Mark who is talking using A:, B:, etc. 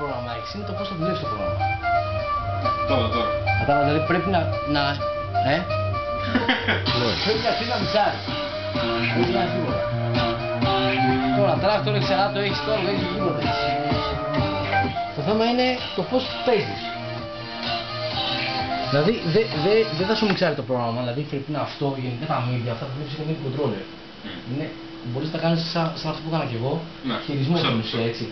A: πρόγραμμα έχει, είναι το πώς θα δουλεύει το πρόγραμμα.
B: Τώρα, τώρα.
A: Κατάλαβα, δηλαδή πρέπει να... να ε; πρέπει να ξέρεις να μισάρει. Δεν βγάζει τίποτα. Τώρα, τώρα το εξερά το έχεις τώρα, δεν έχεις τίποτα. Το θέμα είναι το πώς παίζεις. Δηλαδή δεν δε, δε θα σου μιξάρει το πρόγραμμα, δηλαδή πρέπει να αυτό, γενικά τα media, αυτά που με την κοντρόλερ. Ναι. Mm. μπορείς να τα κάνεις σαν, σαν αυτό που έκανα και εγώ,
B: Ναι,
A: χειρισμό
B: ξέρω,
A: στην ουσία,
B: ξέρω.
A: έτσι.